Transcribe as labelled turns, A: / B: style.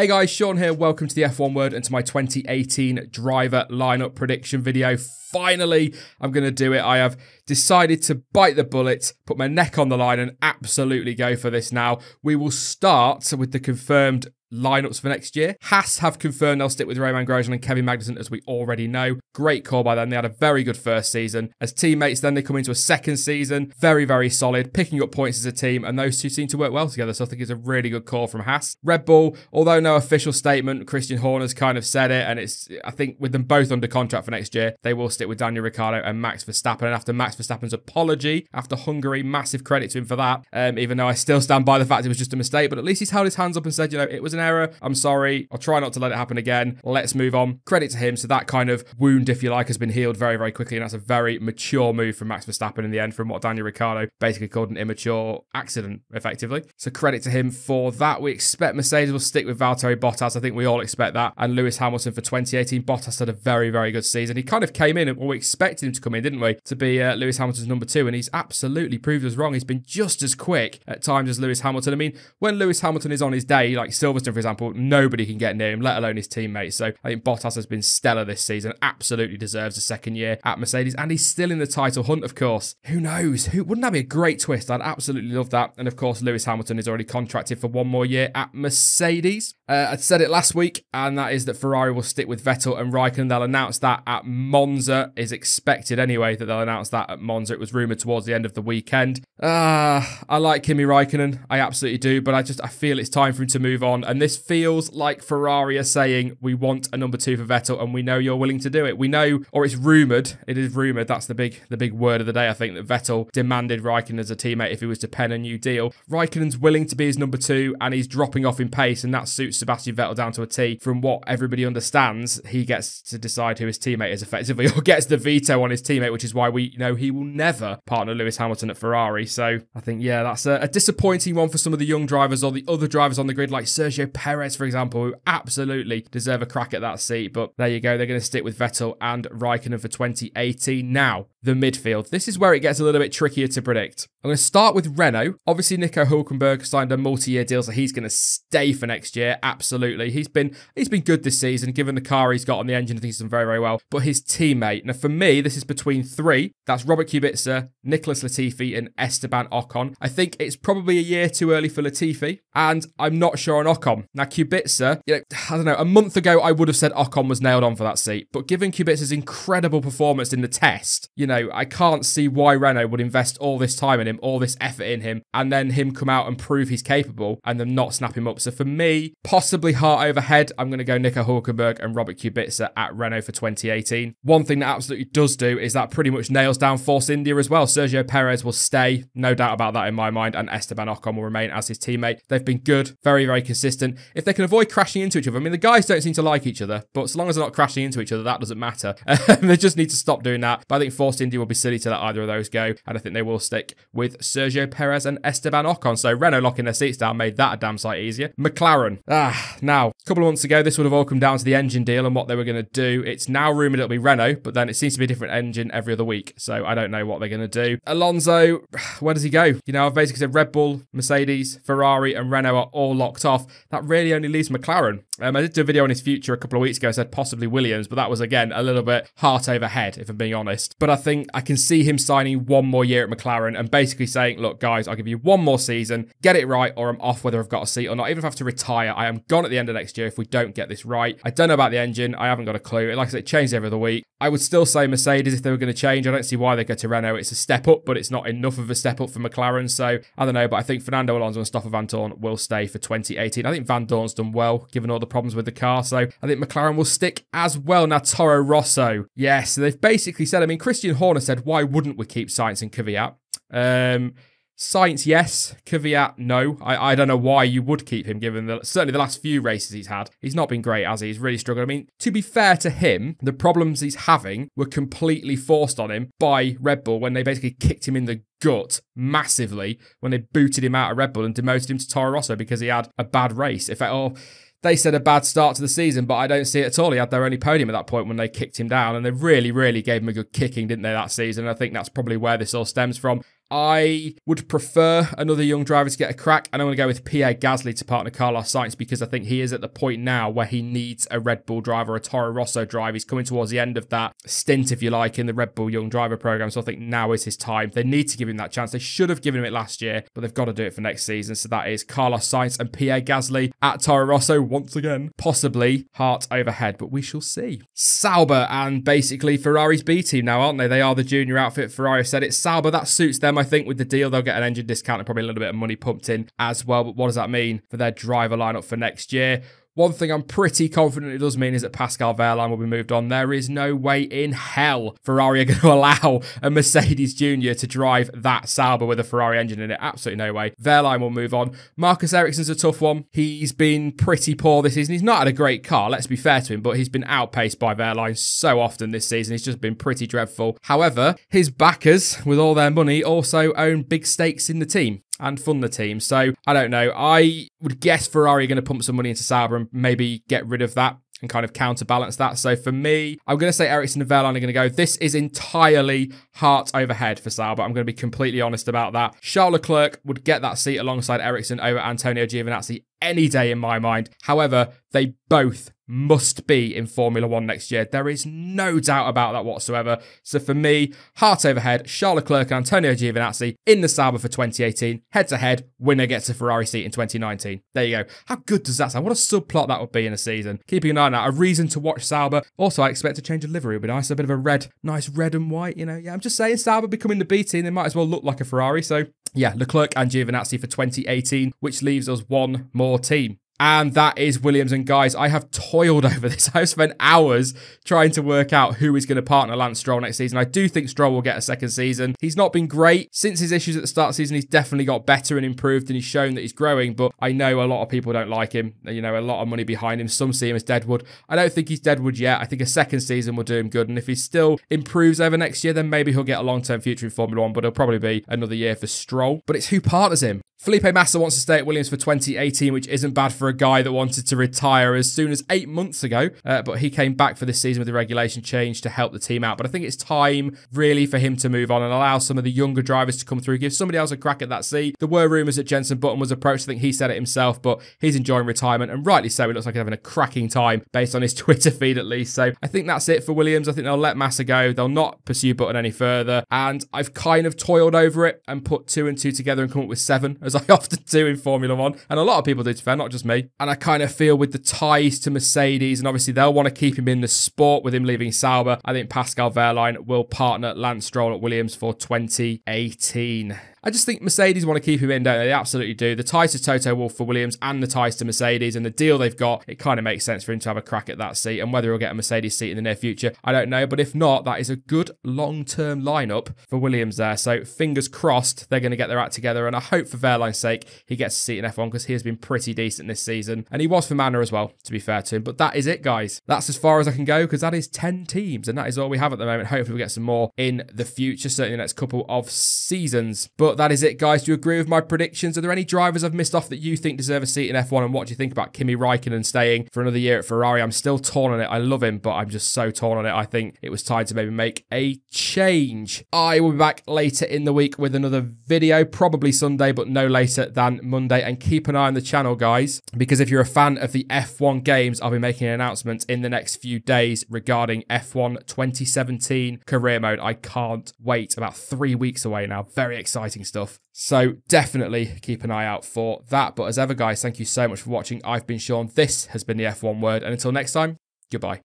A: Hey guys, Sean here. Welcome to the F1 Word and to my 2018 driver lineup prediction video. Finally, I'm going to do it. I have decided to bite the bullet, put my neck on the line, and absolutely go for this now. We will start with the confirmed lineups for next year. Haas have confirmed they'll stick with Romain Grosjean and Kevin Magnussen, as we already know. Great call by them. They had a very good first season. As teammates, then they come into a second season. Very, very solid, picking up points as a team, and those two seem to work well together. So I think it's a really good call from Haas. Red Bull, although no official statement, Christian Horner's kind of said it, and it's I think with them both under contract for next year, they will stick with Daniel Ricciardo and Max Verstappen. And after Max Verstappen's apology after Hungary, massive credit to him for that. Um, even though I still stand by the fact it was just a mistake, but at least he's held his hands up and said, you know, it was an error. I'm sorry. I'll try not to let it happen again. Let's move on. Credit to him. So that kind of wound, if you like, has been healed very, very quickly. And that's a very mature move from Max Verstappen in the end, from what Daniel Ricciardo basically called an immature accident, effectively. So credit to him for that. We expect Mercedes will stick with Valtteri Bottas. I think we all expect that. And Lewis Hamilton for 2018. Bottas had a very, very good season. He kind of came in, and we expected him to come in, didn't we? To be uh, Lewis Hamilton's number two. And he's absolutely proved us wrong. He's been just as quick at times as Lewis Hamilton. I mean, when Lewis Hamilton is on his day, like Silverstone, for example, nobody can get near him, let alone his teammates. So I think Bottas has been stellar this season. Absolutely deserves a second year at Mercedes. And he's still in the title hunt, of course. Who knows? Who Wouldn't that be a great twist? I'd absolutely love that. And of course, Lewis Hamilton is already contracted for one more year at Mercedes. Uh, I said it last week, and that is that Ferrari will stick with Vettel and Raikkonen. They'll announce that at Monza. Is expected anyway that they'll announce that at Monza. It was rumored towards the end of the weekend. Ah, uh, I like Kimi Raikkonen. I absolutely do, but I just I feel it's time for him to move on. And this feels like Ferrari are saying we want a number two for Vettel, and we know you're willing to do it. We know, or it's rumored. It is rumored. That's the big the big word of the day. I think that Vettel demanded Raikkonen as a teammate if he was to pen a new deal. Raikkonen's willing to be his number two, and he's dropping off in pace, and that suits Sebastian Vettel down to a T. From what everybody understands, he gets to decide who his teammate is effectively, or gets the veto on his teammate, which is why we know he will never partner Lewis Hamilton at Ferrari. So I think, yeah, that's a, a disappointing one for some of the young drivers or the other drivers on the grid, like Sergio Perez, for example, who absolutely deserve a crack at that seat. But there you go. They're going to stick with Vettel and Raikkonen for 2018. Now, the midfield. This is where it gets a little bit trickier to predict. I'm going to start with Renault. Obviously, Nico Hulkenberg signed a multi-year deal, so he's going to stay for next year. Absolutely, he's been he's been good this season, given the car he's got on the engine. I think he's done very very well. But his teammate. Now, for me, this is between three. That's Robert Kubica, Nicholas Latifi, and Esteban Ocon. I think it's probably a year too early for Latifi, and I'm not sure on Ocon. Now, Kubica, you know, I don't know. A month ago, I would have said Ocon was nailed on for that seat, but given Kubica's incredible performance in the test, you know, I can't see why Renault would invest all this time in him, all this effort in him, and then him come out and prove he's capable and then not snap him up. So for me, possibly heart over head, I'm going to go Nico Hulkenberg and Robert Kubica at Renault for 2018. One thing that absolutely does do is that pretty much nails down Force India as well. Sergio Perez will stay, no doubt about that in my mind, and Esteban Ocon will remain as his teammate. They've been good, very, very consistent. If they can avoid crashing into each other, I mean, the guys don't seem to like each other, but so long as they're not crashing into each other, that doesn't matter. they just need to stop doing that. But I think Force India will be silly to let either of those go, and I think they will stick with Sergio Perez and Esteban Ocon. So Renault locking their seats down made that a damn sight easier. McLaren. Ah, now, a couple of months ago, this would have all come down to the engine deal and what they were going to do. It's now rumoured it'll be Renault, but then it seems to be a different engine every other week. So I don't know what they're going to do. Alonso, where does he go? You know, I've basically said Red Bull, Mercedes, Ferrari, and Renault are all locked off. That really only leaves McLaren. Um, I did do a video on his future a couple of weeks ago. I said possibly Williams, but that was again a little bit heart over head, if I'm being honest. But I think I can see him signing one more year at McLaren and basically saying, look, guys, I'll give you one more season, get it right, or I'm off whether I've got a seat or not. Even if I have to retire, I am gone at the end of next year if we don't get this right. I don't know about the engine. I haven't got a clue. Like I said, it changes every other week. I would still say Mercedes if they were going to change. I don't see why they go to Renault. It's a step up, but it's not enough of a step up for McLaren. So I don't know, but I think Fernando Alonso and Stoffel Vandoorne will stay for 2018. I think Vandoorne's done well given all the problems with the car. So I think McLaren will stick as well. Now, Toro Rosso. Yes, they've basically said, I mean, Christian Horner said, why wouldn't we keep Sainz and Kvyat? Um, Sainz, yes. Kvyat, no. I, I don't know why you would keep him, given the certainly the last few races he's had. He's not been great, has he? He's really struggled. I mean, to be fair to him, the problems he's having were completely forced on him by Red Bull when they basically kicked him in the gut massively when they booted him out of Red Bull and demoted him to Toro Rosso because he had a bad race. In fact, oh, they said a bad start to the season, but I don't see it at all. He had their only podium at that point when they kicked him down, and they really, really gave him a good kicking, didn't they, that season? And I think that's probably where this all stems from. I would prefer another young driver to get a crack, and I'm going to go with Pierre Gasly to partner Carlos Sainz because I think he is at the point now where he needs a Red Bull driver, a Toro Rosso driver. He's coming towards the end of that stint, if you like, in the Red Bull Young Driver program. So I think now is his time. They need to give him that chance. They should have given him it last year, but they've got to do it for next season. So that is Carlos Sainz and Pierre Gasly at Toro Rosso once again. Possibly heart overhead, but we shall see. Sauber and basically Ferrari's B team now, aren't they? They are the junior outfit. Ferrari said it's Sauber. That suits them, I think, with the deal. They'll get an engine discount and probably a little bit of money pumped in as well. But what does that mean for their driver lineup for next year? One thing I'm pretty confident it does mean is that Pascal Wehrlein will be moved on. There is no way in hell Ferrari are going to allow a Mercedes Junior to drive that Sauber with a Ferrari engine in it. Absolutely no way. Wehrlein will move on. Marcus Ericsson's a tough one. He's been pretty poor this season. He's not had a great car, let's be fair to him, but he's been outpaced by Wehrlein so often this season. He's just been pretty dreadful. However, his backers, with all their money, also own big stakes in the team and fund the team. So I don't know. I would guess Ferrari are going to pump some money into Sauber and maybe get rid of that and kind of counterbalance that. So for me, I'm going to say Ericsson and Wehrlein are going to go. This is entirely heart over head for Sauber. I'm going to be completely honest about that. Charles Leclerc would get that seat alongside Ericsson over Antonio Giovinazzi any day in my mind. However, they both must be in Formula One next year. There is no doubt about that whatsoever. So for me, heart over head, Charles Leclerc and Antonio Giovinazzi in the Sauber for 2018. Head to head, winner gets a Ferrari seat in 2019. There you go. How good does that sound? What a subplot that would be in a season. Keeping an eye on that, a reason to watch Sauber. Also, I expect to change a livery. Would be nice, a bit of a red, nice red and white. You know, yeah, I'm just saying Sauber becoming the B team, they might as well look like a Ferrari. So yeah, Leclerc and Giovinazzi for 2018, which leaves us one more team. And that is Williams. And guys, I have toiled over this. I've spent hours trying to work out who is going to partner Lance Stroll next season. I do think Stroll will get a second season. He's not been great since his issues at the start of the season. He's definitely got better and improved, and he's shown that he's growing. But I know a lot of people don't like him. You know, a lot of money behind him. Some see him as Deadwood. I don't think he's Deadwood yet. I think a second season will do him good. And if he still improves over next year, then maybe he'll get a long term future in Formula One. But it'll probably be another year for Stroll. But it's who partners him. Felipe Massa wants to stay at Williams for 2018, which isn't bad for a guy that wanted to retire as soon as eight months ago. Uh, but he came back for this season with the regulation change to help the team out. But I think it's time really for him to move on and allow some of the younger drivers to come through, give somebody else a crack at that seat. There were rumours that Jenson Button was approached. I think he said it himself, but he's enjoying retirement and rightly so. He looks like he's having a cracking time based on his Twitter feed at least. So I think that's it for Williams. I think they'll let Massa go. They'll not pursue Button any further. And I've kind of toiled over it and put two and two together and come up with seven, as I often do in Formula One. And a lot of people do, to fair, not just me. And I kind of feel with the ties to Mercedes, and obviously they'll want to keep him in the sport with him leaving Sauber. I think Pascal Wehrlein will partner Lance Stroll at Williams for 2018. I just think Mercedes want to keep him in, don't they? They absolutely do. The ties to Toto Wolff for Williams and the ties to Mercedes and the deal they've got, it kind of makes sense for him to have a crack at that seat. And whether he'll get a Mercedes seat in the near future, I don't know. But if not, that is a good long term lineup for Williams there. So fingers crossed they're going to get their act together. And I hope for Wehrlein's sake, he gets a seat in F1 because he has been pretty decent this season. And he was for Manor as well, to be fair to him. But that is it, guys. That's as far as I can go because that is 10 teams. And that is all we have at the moment. Hopefully, we get some more in the future, certainly the next couple of seasons. But that is it, guys. Do you agree with my predictions? Are there any drivers I've missed off that you think deserve a seat in F1? And what do you think about Kimi Raikkonen staying for another year at Ferrari? I'm still torn on it. I love him, but I'm just so torn on it. I think it was time to maybe make a change. I will be back later in the week with another video, probably Sunday, but no later than Monday. And keep an eye on the channel, guys, because if you're a fan of the F1 games, I'll be making an announcement in the next few days regarding F1 2017 career mode. I can't wait. About three weeks away now. Very exciting stuff. So definitely keep an eye out for that. But as ever, guys, thank you so much for watching. I've been Sean. This has been the F1 Word. And until next time, goodbye.